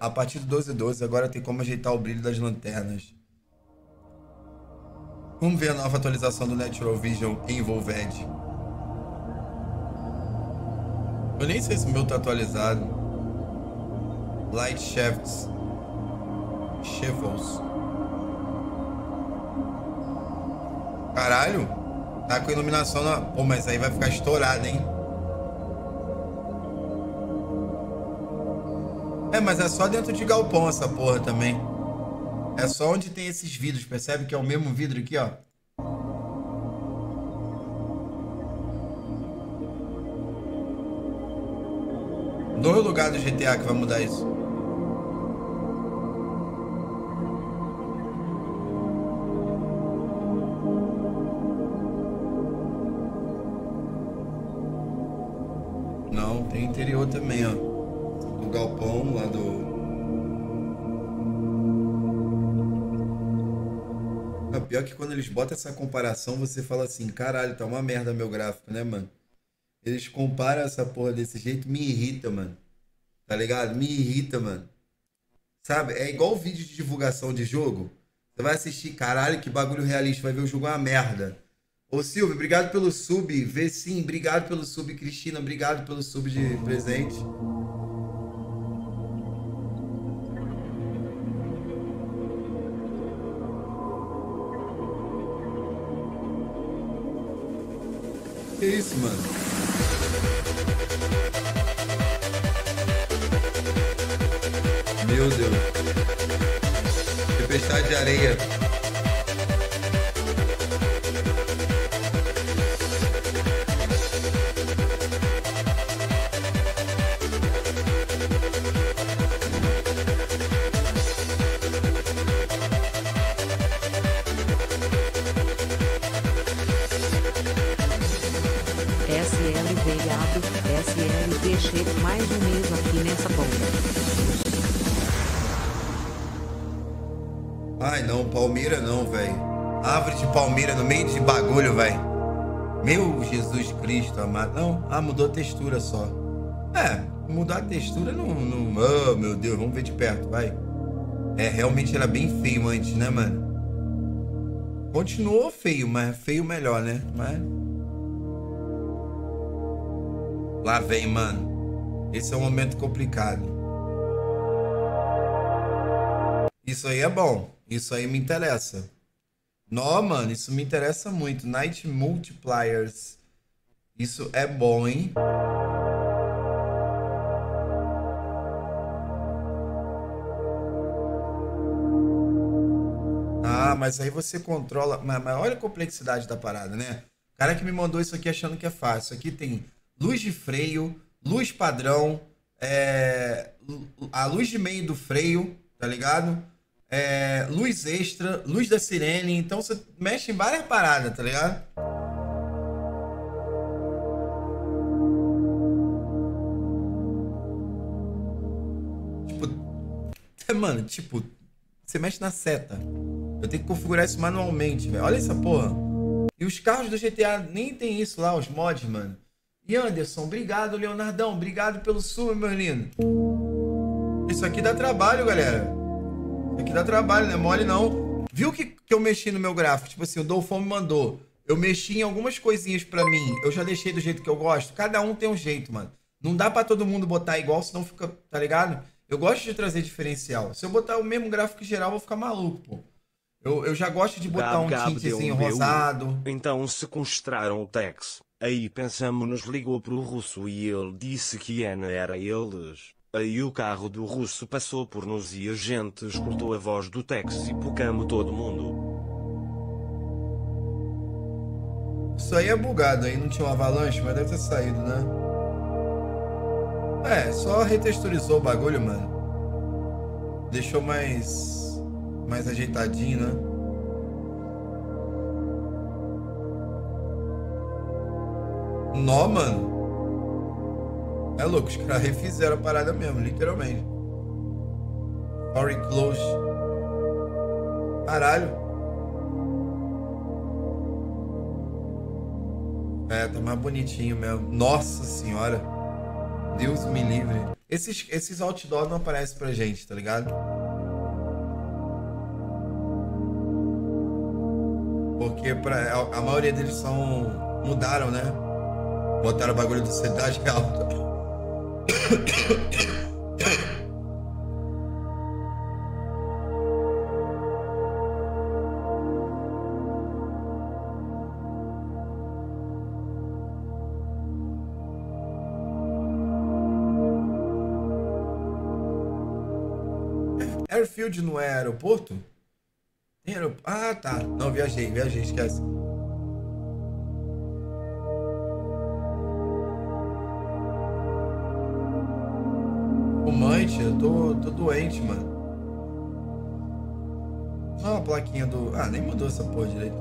A partir do 12 12 agora tem como ajeitar o brilho das lanternas. Vamos ver a nova atualização do Natural Vision em Volved. Eu nem sei se o meu tá atualizado. Light Shafts. Shovels. Caralho. Tá com iluminação na... Pô, mas aí vai ficar estourado, hein? É, mas é só dentro de galpão essa porra também. É só onde tem esses vidros, percebe que é o mesmo vidro aqui, ó. No lugar do GTA que vai mudar isso. Não, tem interior também, ó. Do galpão lá do. É pior que quando eles botam essa comparação, você fala assim, caralho, tá uma merda meu gráfico, né, mano? Eles comparam essa porra desse jeito, me irrita, mano. Tá ligado? Me irrita, mano. Sabe? É igual vídeo de divulgação de jogo. Você vai assistir, caralho, que bagulho realista, vai ver o jogo é uma merda. Ô Silvio, obrigado pelo sub. Vê sim, obrigado pelo sub. Cristina, obrigado pelo sub de presente. Isso, mano? Meu Deus. Tempestade de areia. SL veado, SL peixe, mais um mês aqui nessa bomba. Ai não, Palmeira não, velho. Árvore de palmeira no meio de bagulho, velho. Meu Jesus Cristo amado. Não, ah, mudou a textura só. É, mudar a textura não. não oh, meu Deus, vamos ver de perto, vai. É, realmente era bem feio antes, né, mano? Continuou feio, mas feio melhor, né? Mas. Lá vem, mano. Esse é um momento complicado. Isso aí é bom. Isso aí me interessa. Nó, mano, isso me interessa muito. Night Multipliers. Isso é bom, hein? Ah, mas aí você controla. Mas, olha a complexidade da parada, né? O cara que me mandou isso aqui achando que é fácil. Aqui tem luz de freio, luz padrão, é, a luz de meio do freio, tá ligado? É, luz extra, luz da sirene. Então você mexe em várias paradas, tá ligado? Tipo, mano, tipo, você mexe na seta. Eu tenho que configurar isso manualmente, velho. Olha essa porra. E os carros do GTA nem tem isso lá, os mods, mano. E Anderson, obrigado, Leonardão. Obrigado pelo sub, meu lindo. Isso aqui dá trabalho, galera. Isso aqui dá trabalho, não é mole não. Viu que, que eu mexi no meu gráfico? Tipo assim, o Dolfão me mandou. Eu mexi em algumas coisinhas pra mim. Eu já deixei do jeito que eu gosto. Cada um tem um jeito, mano. Não dá pra todo mundo botar igual, senão fica, tá ligado? Eu gosto de trazer diferencial. Se eu botar o mesmo gráfico geral, eu vou ficar maluco, pô. Eu, eu já gosto de botar um Gab tintezinho um rosado. Então sequestraram o Tex. Aí pensamos nos ligou pro russo e ele disse que Ana era eles. Aí o carro do russo passou por nós e a gente escutou a voz do Tex e pocamos todo mundo. Isso aí é bugado, aí não tinha um avalanche, mas deve ter saído, né? É, só retexturizou o bagulho, mano. Deixou mais. mais ajeitadinho, né? Nó, mano. É louco, os caras refizeram a parada mesmo, literalmente. Sorry Close. Caralho. É, tá mais bonitinho mesmo. Nossa senhora. Deus me livre. Esses, esses outdoor não aparecem pra gente, tá ligado? Porque pra, a, a maioria deles são. mudaram, né? Botaram o bagulho do cidade alta. Airfield não é aeroporto? Aeroporto? Ah, tá. Não, viajei, viajei, esquece. Eu tô, tô doente, mano. Olha a plaquinha do. Ah, nem mudou essa porra direito.